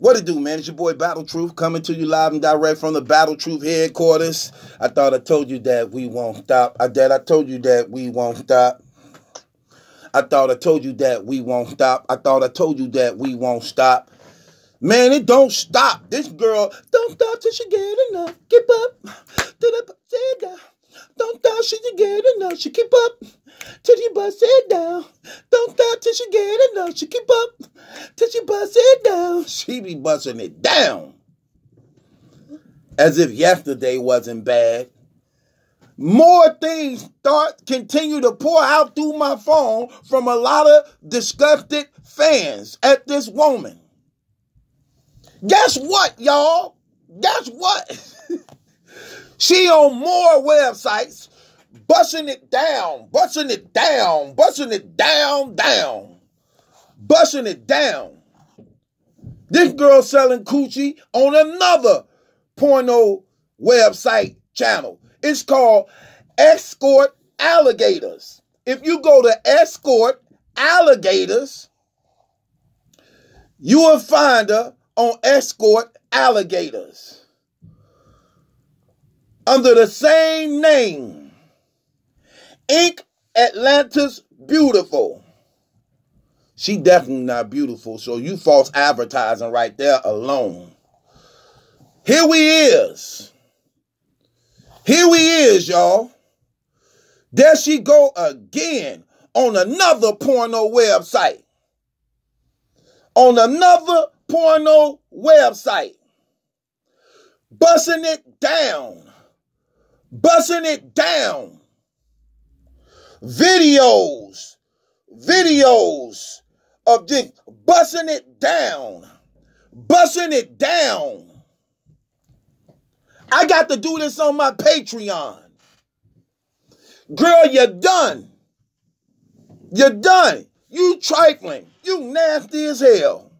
What it do, man? It's your boy Battle Truth coming to you live and direct from the Battle Truth headquarters. I thought I told you that we won't stop. I did. I told you that we won't stop. I thought I told you that we won't stop. I thought I told you that we won't stop. Man, it don't stop. This girl don't stop till she get enough. Keep up. Don't till she get enough. She keep up till she bust it down. Don't stop till she get enough. She keep up till she bust it down. She be busting it down. As if yesterday wasn't bad. More things start continue to pour out through my phone from a lot of disgusted fans at this woman. Guess what, y'all? Guess what? she on more websites busting it down, busting it down, busting it down, down, busting it down. This girl selling coochie on another porno website channel. It's called Escort Alligators. If you go to Escort Alligators, you will find her on Escort Alligators under the same name Ink Atlantis Beautiful. She definitely not beautiful, so you false advertising right there alone. Here we is. Here we is, y'all. There she go again on another porno website. On another porno website. Bussing it down. Bussing it down videos, videos of just busting it down, busting it down. I got to do this on my Patreon. Girl, you're done. You're done. You trifling. You nasty as hell.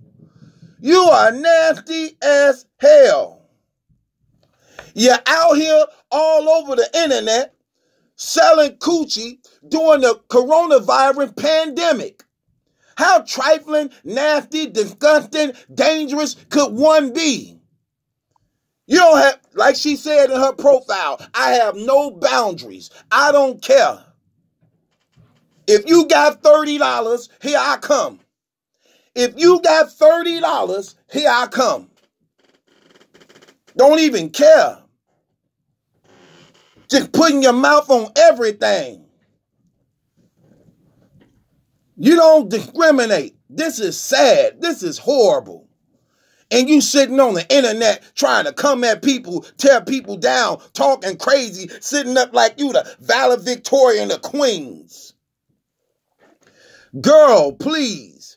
You are nasty as hell. You're out here all over the internet selling coochie during the coronavirus pandemic. How trifling, nasty, disgusting, dangerous could one be? You don't have, like she said in her profile, I have no boundaries. I don't care. If you got $30, here I come. If you got $30, here I come. Don't even care. Just putting your mouth on everything. You don't discriminate. This is sad. This is horrible. And you sitting on the internet trying to come at people, tear people down, talking crazy, sitting up like you the valedictorian the Queens. Girl, please.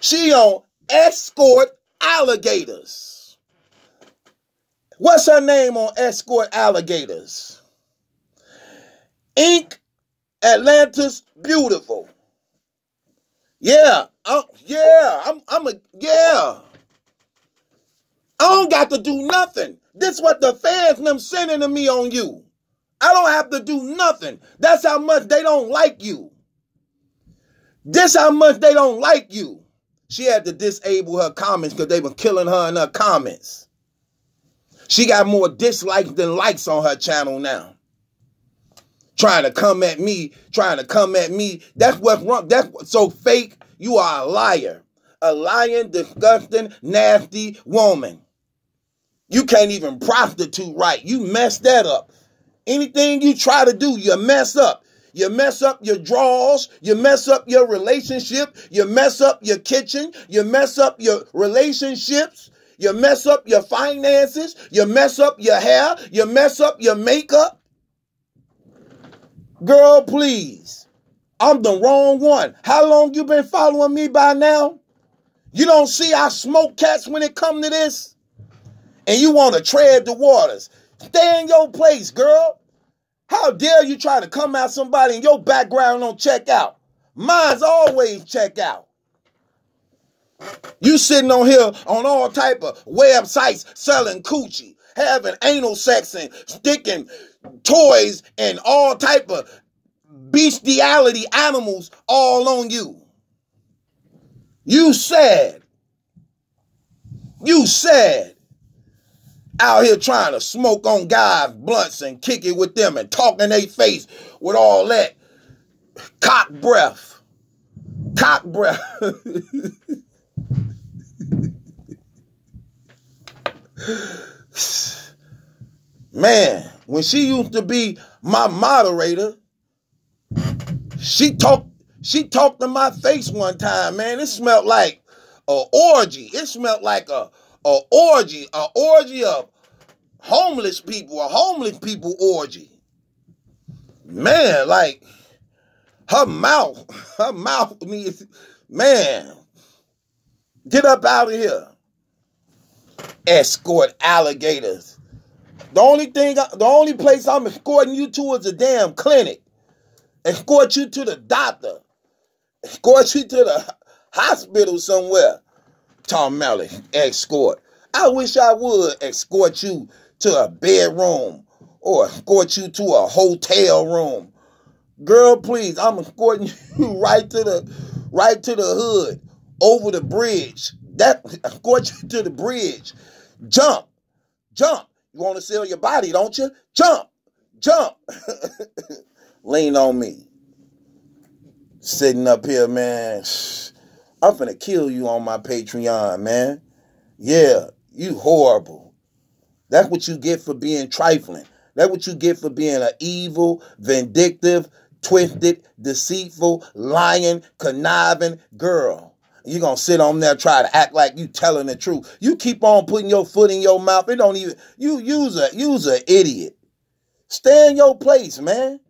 She on escort alligators. What's her name on escort alligators? Ink Atlantis Beautiful. Yeah, I'm, yeah, I'm, I'm a, yeah. I don't got to do nothing. This what the fans them sending to me on you. I don't have to do nothing. That's how much they don't like you. This how much they don't like you. She had to disable her comments because they were killing her in her comments. She got more dislikes than likes on her channel now trying to come at me, trying to come at me. That's what's wrong. That's so fake. You are a liar, a lying, disgusting, nasty woman. You can't even prostitute right. You mess that up. Anything you try to do, you mess up. You mess up your drawers. You mess up your relationship. You mess up your kitchen. You mess up your relationships. You mess up your finances. You mess up your hair. You mess up your makeup. Girl, please. I'm the wrong one. How long you been following me by now? You don't see I smoke cats when it come to this? And you want to tread the waters. Stay in your place, girl. How dare you try to come at somebody and your background don't check out? Mine's always check out. You sitting on here on all type of websites selling coochie, having anal sex and sticking toys and all type of bestiality animals all on you. You said, You sad. Out here trying to smoke on guys' blunts and kick it with them and talk in their face with all that cock breath. Cock breath. Man, when she used to be my moderator, she talked she talked to my face one time, man. It smelled like a orgy. It smelled like a, a orgy, a orgy of homeless people, a homeless people orgy. Man, like her mouth, her mouth needs, man, get up out of here. Escort alligators. The only thing, the only place I'm escorting you to is a damn clinic. Escort you to the doctor. Escort you to the hospital somewhere. Tom Malley, escort. I wish I would escort you to a bedroom or escort you to a hotel room. Girl, please, I'm escorting you right to the right to the hood, over the bridge. That you to the bridge. Jump, jump. You want to sell your body, don't you? Jump, jump. Lean on me. Sitting up here, man. I'm gonna kill you on my Patreon, man. Yeah, you horrible. That's what you get for being trifling. That's what you get for being an evil, vindictive, twisted, deceitful, lying, conniving girl. You're gonna sit on there try to act like you telling the truth. You keep on putting your foot in your mouth. It don't even you use a use a idiot. Stay in your place, man.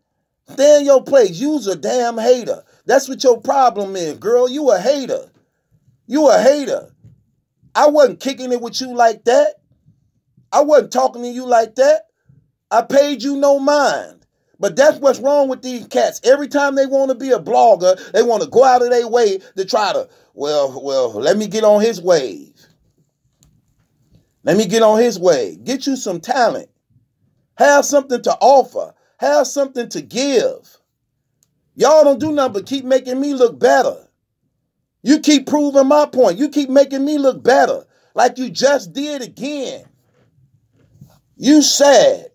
Stay in your place. Use a damn hater. That's what your problem is, girl. You a hater. You a hater. I wasn't kicking it with you like that. I wasn't talking to you like that. I paid you no mind. But that's what's wrong with these cats. Every time they want to be a blogger, they want to go out of their way to try to, well, well, let me get on his wave. Let me get on his way. Get you some talent. Have something to offer. Have something to give. Y'all don't do nothing but keep making me look better. You keep proving my point. You keep making me look better. Like you just did again. You sad.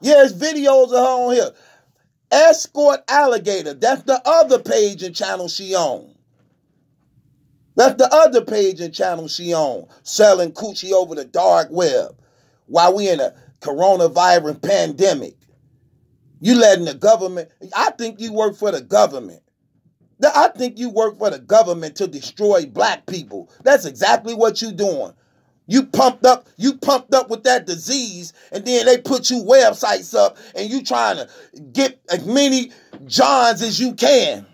Yes, videos of her on here. Escort Alligator. That's the other page and channel she on. That's the other page and channel she on. Selling coochie over the dark web. While we in a coronavirus pandemic. You letting the government, I think you work for the government. I think you work for the government to destroy black people. That's exactly what you're doing. You pumped up, you pumped up with that disease, and then they put you websites up, and you trying to get as many Johns as you can,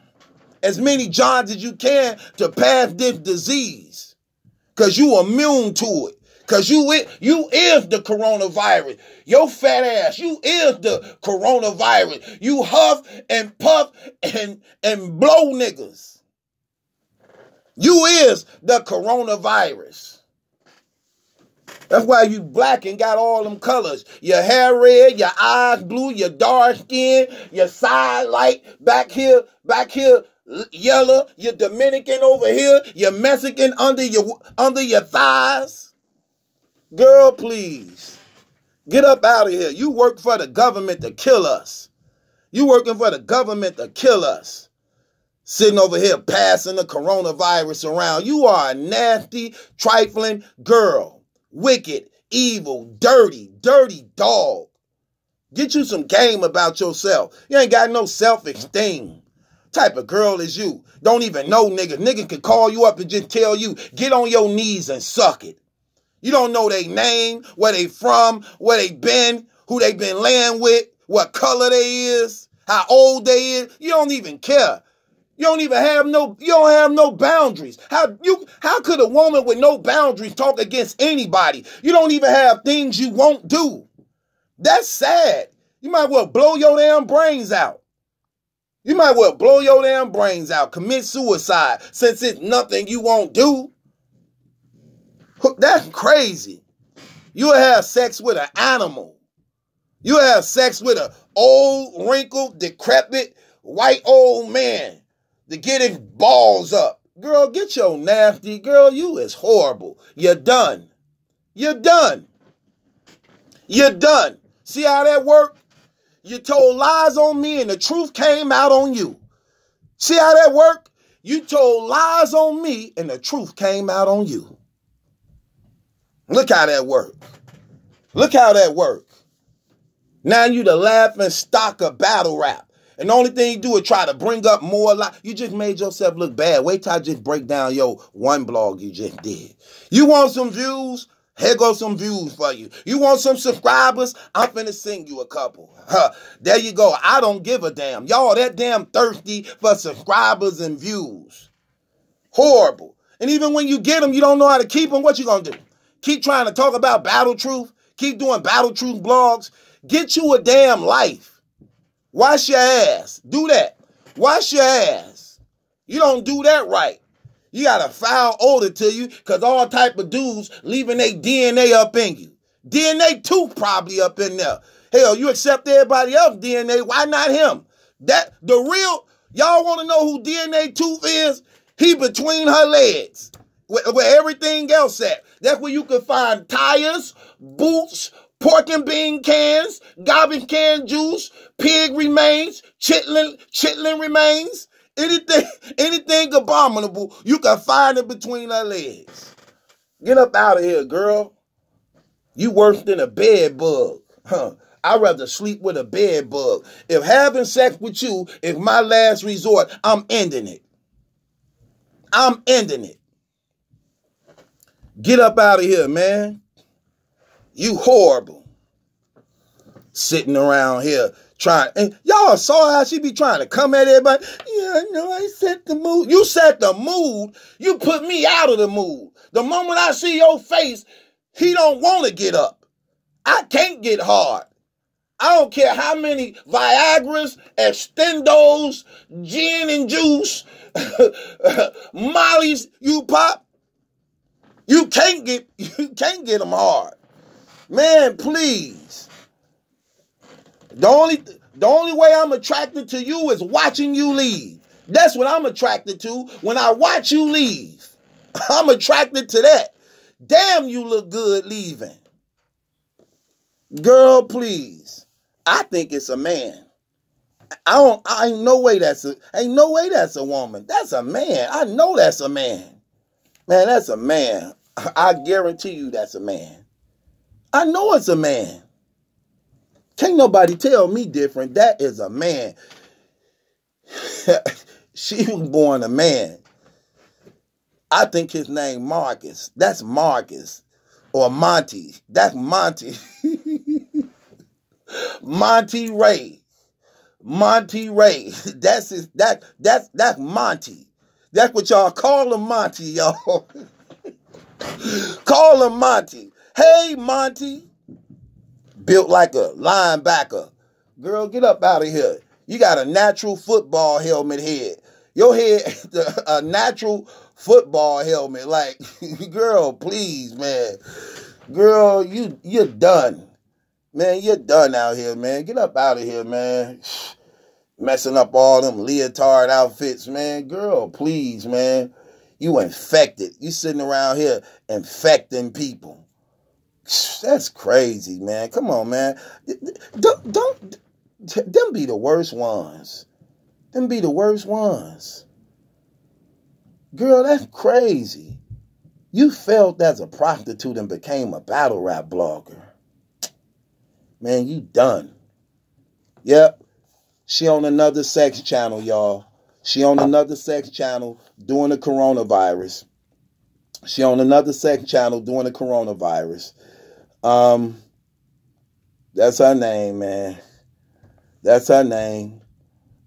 as many Johns as you can to pass this disease, cause you immune to it. Cause you you is the coronavirus. Your fat ass, you is the coronavirus. You huff and puff and and blow niggas. You is the coronavirus. That's why you black and got all them colors. Your hair red, your eyes blue, your dark skin, your side light back here, back here yellow, your Dominican over here, your Mexican under your under your thighs. Girl, please. Get up out of here. You work for the government to kill us. You working for the government to kill us. Sitting over here passing the coronavirus around. You are a nasty, trifling girl. Wicked, evil, dirty, dirty dog. Get you some game about yourself. You ain't got no self-esteem. Type of girl is you. Don't even know nigga. Nigga can call you up and just tell you, get on your knees and suck it. You don't know their name, where they from, where they been, who they been laying with, what color they is, how old they is. You don't even care. You don't even have no you don't have no boundaries. How you how could a woman with no boundaries talk against anybody? You don't even have things you won't do. That's sad. You might well blow your damn brains out. You might well blow your damn brains out, commit suicide since it's nothing you won't do. That's crazy. You have sex with an animal. You have sex with an old, wrinkled, decrepit, white old man to get his balls up. Girl, get your nasty. Girl, you is horrible. You're done. You're done. You're done. See how that worked? You told lies on me and the truth came out on you. See how that worked? You told lies on me and the truth came out on you. Look how that worked. Look how that worked. Now you the laughing stock of battle rap. And the only thing you do is try to bring up more lies. You just made yourself look bad. Wait till I just break down your one blog you just did. You want some views? Here goes some views for you. You want some subscribers? I'm finna send you a couple. Huh. There you go. I don't give a damn. Y'all that damn thirsty for subscribers and views. Horrible. And even when you get them, you don't know how to keep them. What you gonna do? Keep trying to talk about battle truth? Keep doing battle truth blogs? Get you a damn life. Wash your ass. Do that. Wash your ass. You don't do that right. You got a foul odor to you because all type of dudes leaving their DNA up in you. DNA too probably up in there. Hell, you accept everybody else DNA. Why not him? That the real y'all want to know who DNA Tooth is? He between her legs, where, where everything else at. That's where you can find tires, boots, pork and bean cans, garbage can juice, pig remains, chitlin, chitlin remains. Anything, anything abominable, you can find it between her legs. Get up out of here, girl. You worse than a bed bug. Huh. I'd rather sleep with a bed bug. If having sex with you is my last resort, I'm ending it. I'm ending it. Get up out of here, man. You horrible. Sitting around here trying. And y'all saw how she be trying to come at everybody. Yeah, I know I set the mood. You set the mood. You put me out of the mood. The moment I see your face, he don't want to get up. I can't get hard. I don't care how many Viagra's, Extendos, gin and juice, Molly's you pop. You can't get you can't get them hard. Man, please. The only the only way I'm attracted to you is watching you leave. That's what I'm attracted to when I watch you leave. I'm attracted to that. Damn, you look good leaving. Girl, please. I think it's a man. I don't I ain't no way that's a ain't no way that's a woman. That's a man. I know that's a man. Man, that's a man. I guarantee you that's a man. I know it's a man. Can't nobody tell me different. That is a man. she was born a man. I think his name Marcus. That's Marcus. Or Monty. That's Monty. Monty Ray. Monty Ray. That's his that that's that's Monty. That's what y'all call him Monty, y'all. call him Monty. Hey Monty built like a linebacker. Girl, get up out of here. You got a natural football helmet head. Your head, a natural football helmet. Like, girl, please, man. Girl, you you're done. Man, you're done out here, man. Get up out of here, man. Messing up all them leotard outfits, man. Girl, please, man. You infected. You sitting around here infecting people. That's crazy, man. Come on, man. Don't, don't, them be the worst ones. Them be the worst ones. Girl, that's crazy. You felt as a prostitute and became a battle rap blogger. Man, you done. Yep. She on another sex channel, y'all. She on another sex channel doing the coronavirus. She on another sex channel doing the coronavirus. Um, that's her name, man. That's her name.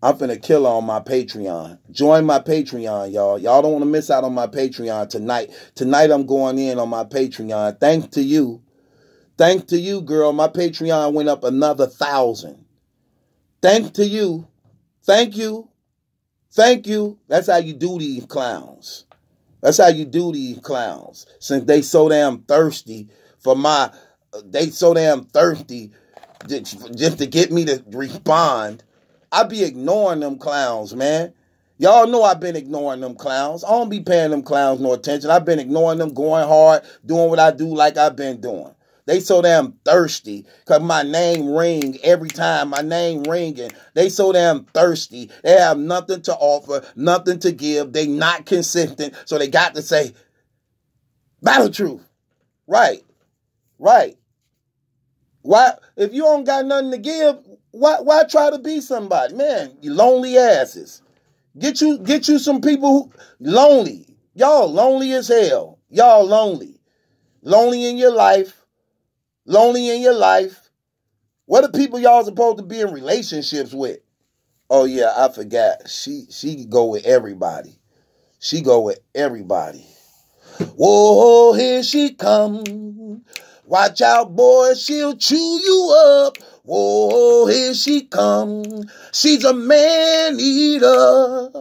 I'm finna kill her on my Patreon. Join my Patreon, y'all. Y'all don't want to miss out on my Patreon tonight. Tonight I'm going in on my Patreon. Thanks to you. Thanks to you, girl. My Patreon went up another thousand. Thanks to you. Thank you. Thank you. That's how you do these clowns. That's how you do these clowns. Since they so damn thirsty for my they so damn thirsty just to get me to respond. I be ignoring them clowns, man. Y'all know I've been ignoring them clowns. I don't be paying them clowns no attention. I've been ignoring them, going hard, doing what I do like I've been doing. They so damn thirsty because my name ring every time. My name ringing. They so damn thirsty. They have nothing to offer, nothing to give. They not consistent. So they got to say, battle truth. Right. Right. Why if you don't got nothing to give, why why try to be somebody? Man, you lonely asses. Get you get you some people who lonely. Y'all lonely as hell. Y'all lonely. Lonely in your life lonely in your life. What are people y'all supposed to be in relationships with? Oh yeah, I forgot. She she go with everybody. She go with everybody. Whoa, here she come. Watch out, boy, she'll chew you up. Whoa, here she come. She's a man eater.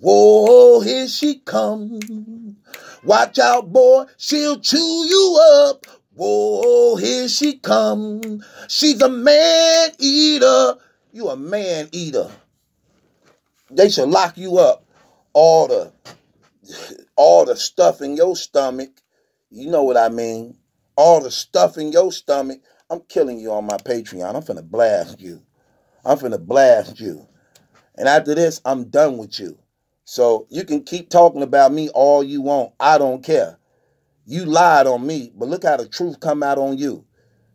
Whoa, here she come. Watch out, boy, she'll chew you up. Whoa, here she come. She's a man eater. You a man eater. They should lock you up. All the all the stuff in your stomach. You know what I mean. All the stuff in your stomach. I'm killing you on my Patreon. I'm finna blast you. I'm finna blast you. And after this, I'm done with you. So you can keep talking about me all you want. I don't care. You lied on me, but look how the truth come out on you.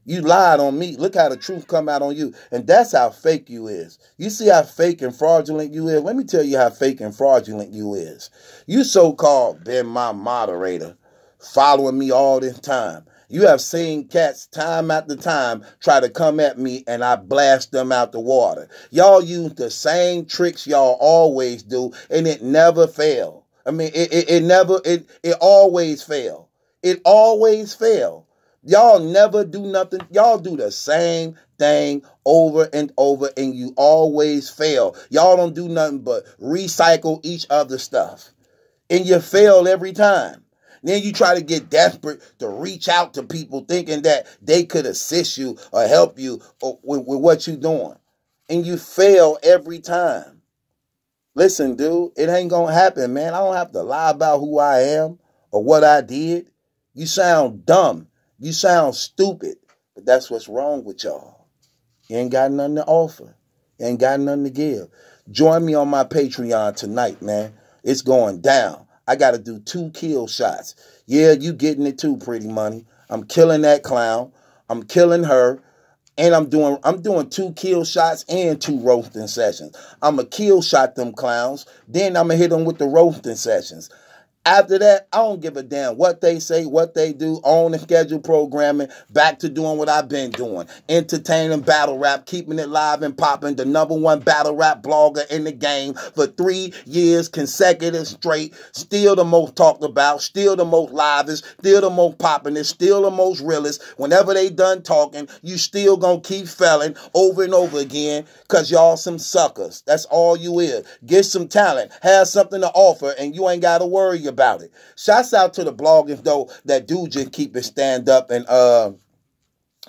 You lied on me. Look how the truth come out on you. And that's how fake you is. You see how fake and fraudulent you is? Let me tell you how fake and fraudulent you is. You so-called been my moderator, following me all this time. You have seen cats time after time try to come at me and I blast them out the water. Y'all use the same tricks y'all always do and it never fail. I mean, it, it, it never, it, it always fail. It always fail. Y'all never do nothing. Y'all do the same thing over and over and you always fail. Y'all don't do nothing but recycle each other's stuff. And you fail every time. Then you try to get desperate to reach out to people thinking that they could assist you or help you with, with what you're doing. And you fail every time. Listen, dude, it ain't going to happen, man. I don't have to lie about who I am or what I did. You sound dumb. You sound stupid. But that's what's wrong with y'all. You ain't got nothing to offer. You ain't got nothing to give. Join me on my Patreon tonight, man. It's going down. I got to do two kill shots. Yeah, you getting it too, pretty money. I'm killing that clown. I'm killing her. And I'm doing I'm doing two kill shots and two roasting sessions. I'ma kill shot them clowns. Then I'ma hit them with the roasting sessions. After that, I don't give a damn what they say, what they do, on the schedule programming, back to doing what I've been doing. Entertaining battle rap, keeping it live and popping, the number one battle rap blogger in the game for three years consecutive straight. Still the most talked about, still the most livest, still the most popping, still the most realest. Whenever they done talking, you still gonna keep felling over and over again, cause y'all some suckers. That's all you is. Get some talent, have something to offer, and you ain't gotta worry it. Shouts out to the bloggers though that do just keep it stand up and uh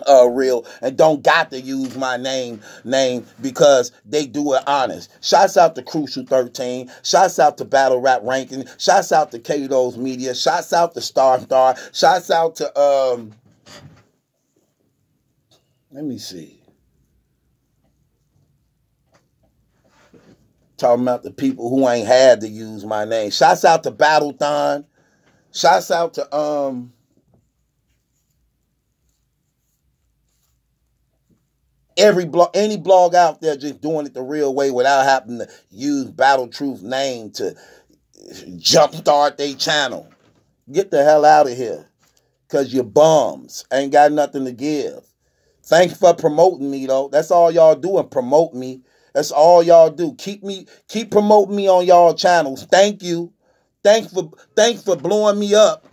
uh real and don't got to use my name name because they do it honest. Shouts out to Crucial 13. Shouts out to Battle Rap Ranking. Shouts out to Kato's Media. Shouts out to Star Star. Shouts out to um let me see. Talking about the people who ain't had to use my name. Shouts out to Battlethon. Shouts out to um every blog any blog out there just doing it the real way without having to use Battle Truth name to jumpstart their channel. Get the hell out of here. Cause you bums ain't got nothing to give. Thanks for promoting me though. That's all y'all doing, promote me. That's all y'all do. Keep me, keep promoting me on y'all channels. Thank you. Thanks for thanks for blowing me up.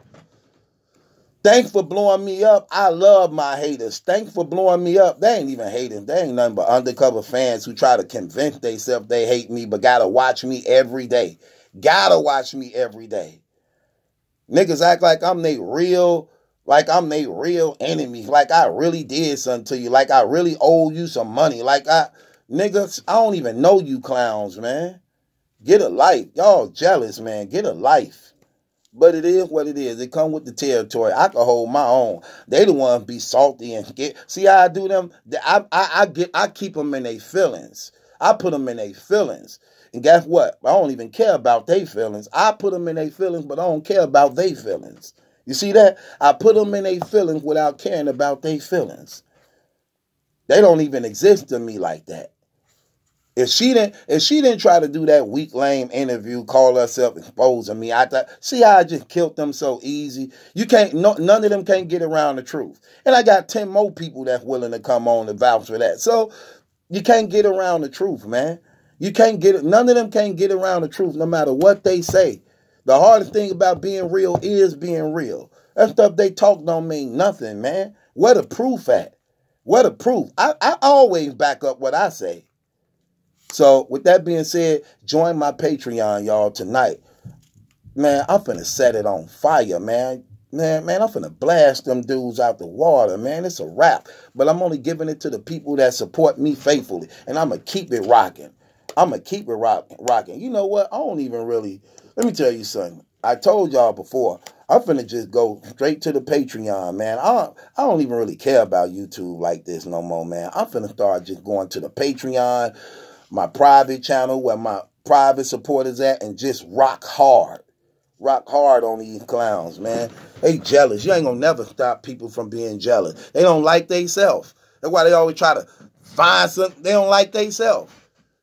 Thanks for blowing me up. I love my haters. Thanks for blowing me up. They ain't even hating. They ain't nothing but undercover fans who try to convince themselves they hate me, but gotta watch me every day. Gotta watch me every day. Niggas act like I'm they real, like I'm they real enemy. Like I really did something to you. Like I really owe you some money. Like I Niggas, I don't even know you clowns, man. Get a life. Y'all jealous, man. Get a life. But it is what it is. It come with the territory. I can hold my own. They the ones be salty and get. See how I do them? I I, I get I keep them in their feelings. I put them in their feelings. And guess what? I don't even care about their feelings. I put them in their feelings, but I don't care about their feelings. You see that? I put them in their feelings without caring about their feelings. They don't even exist to me like that. If she didn't, if she didn't try to do that weak lame interview, call herself exposing me, I thought, see how I just killed them so easy. You can't, no, none of them can't get around the truth. And I got ten more people that's willing to come on and vouch for that. So you can't get around the truth, man. You can't get. None of them can't get around the truth, no matter what they say. The hardest thing about being real is being real. That stuff they talk don't mean nothing, man. Where the proof at? Where the proof? I, I always back up what I say. So with that being said, join my Patreon, y'all, tonight. Man, I'm finna set it on fire, man. Man, man, I'm finna blast them dudes out the water, man. It's a wrap. But I'm only giving it to the people that support me faithfully. And I'm gonna keep it rocking. I'm gonna keep it rocking. Rocking. You know what? I don't even really. Let me tell you something. I told y'all before. I'm finna just go straight to the Patreon, man. I don't, I don't even really care about YouTube like this no more, man. I'm finna start just going to the Patreon, my private channel where my private supporters at, and just rock hard. Rock hard on these clowns, man. They jealous. You ain't gonna never stop people from being jealous. They don't like they self. That's why they always try to find something. They don't like they self.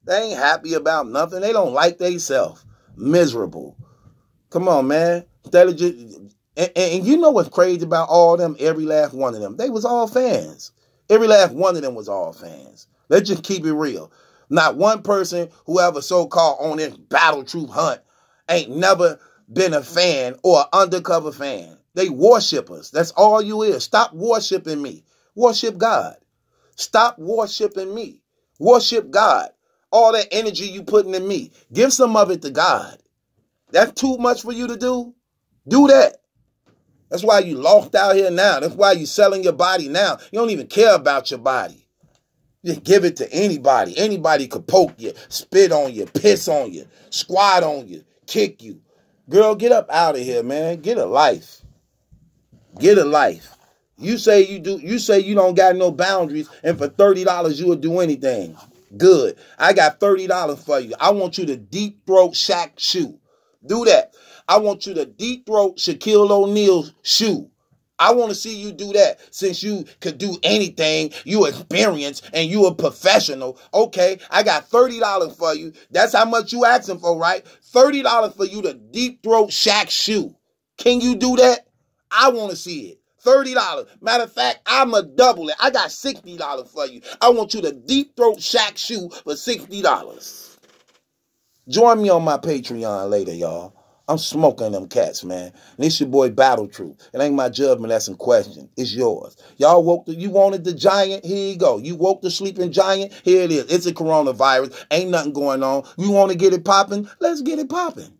They ain't happy about nothing. They don't like theyself. Miserable. Come on, man. Instead of just, and, and, you know what's crazy about all them? Every last one of them. They was all fans. Every last one of them was all fans. Let's just keep it real. Not one person who ever so-called on this battle troop hunt ain't never been a fan or an undercover fan. They worship us. That's all you is. Stop worshiping me. Worship God. Stop worshiping me. Worship God all that energy you putting in me. Give some of it to God. That's too much for you to do. Do that. That's why you lost out here now. That's why you selling your body now. You don't even care about your body. Just give it to anybody. Anybody could poke you, spit on you, piss on you, squat on you, kick you. Girl, get up out of here, man. Get a life. Get a life. You say you do you say you don't got no boundaries and for $30 you will do anything. Good. I got $30 for you. I want you to deep throat Shaq shoe. Do that. I want you to deep throat Shaquille O'Neal's shoe. I want to see you do that since you could do anything, you experience and you a professional. Okay, I got $30 for you. That's how much you asking for, right? $30 for you to deep throat Shaq shoe. Can you do that? I want to see it. $30. Matter of fact, I'ma double it. I got $60 for you. I want you to deep throat Shaq shoe for $60. Join me on my Patreon later, y'all. I'm smoking them cats, man. And it's your boy Battle Truth. It ain't my judgment that's in question. It's yours. Y'all woke the, you wanted the giant? Here you go. You woke the sleeping giant? Here it is. It's a coronavirus. Ain't nothing going on. You want to get it popping? Let's get it popping.